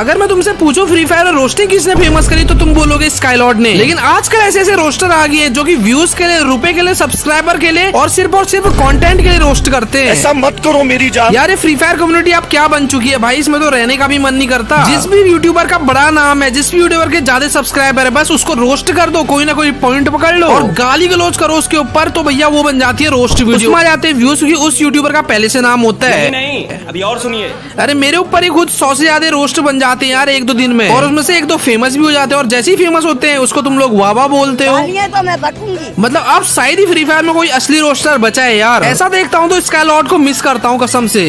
अगर मैं तुमसे पूछूँ फ्री फायर और रोस्टिंग किसने फ़ेमस करी तो तुम बोलोगे स्काईलॉर्ड ने। लेकिन आजकल ऐसे ऐसे रोस्टर आ गए जो कि व्यूज़ के लिए रुपए के लिए सब्सक्राइबर के लिए और सिर्फ़ और सिर्फ़ कंटेंट के लिए रोस्ट करते हैं। ऐसा मत करो मेरी जान। यार ये फ्री फायर कम्युनिटी अब क्या बन चुकी है? भाई इसमें तो रहने का भी मन नहीं करता। जिस भी यूट्यूबर का बड़ा नाम है जिस भी यूट्यूबर के ज़्यादा सब्सक्राइबर है बस उसको रोस्ट कर दो कोई ना कोई पॉइंट पकड़ लो। और गाली गलोच करो उसके ऊपर तो भैया वो बन जाती है रोस्ट वीडियो आ जाते हैं व्यूज़ क्योंकि उस यूट्यूबर का पहले से नाम होता है। नहीं अभी और सुनिए। अरे मेरे ऊपर ही खुद सौ से ज़्यादा रोस्ट बन जाते हैं यार एक दो दिन में। और उसमें से एक दो फ़ेमस भी हो जाते हैं और जैसे ही फ़ेमस होते हैं उसको तुम लोग वाह वाह बोलते हो। तो मैं बटूँगी। मतलब अब शायद ही फ्री फायर में कोई असली रोस्टर बचा है यार। ऐसा देखता हूँ तो इसका लॉर्ड को मिस करता हूँ कसम से।